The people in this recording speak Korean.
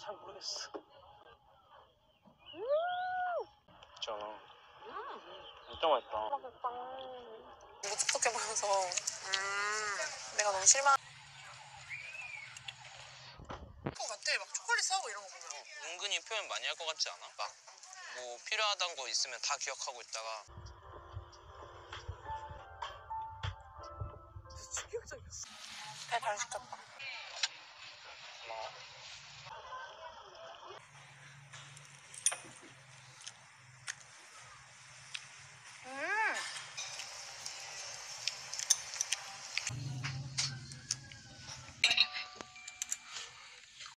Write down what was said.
잘 모르겠어. 있잖아. 음. 진짜 맛있다. 맛있다. 너무 촉촉해 보여서 음, 내가 너무 실망. 것 같아. 막 초콜릿 사고 이런 거 보면. 은근히 표현 많이 할 것 같지 않아? 막 뭐 필요하단 거 있으면 다 기억하고 있다가 충격적이었어. 배달 시켰다.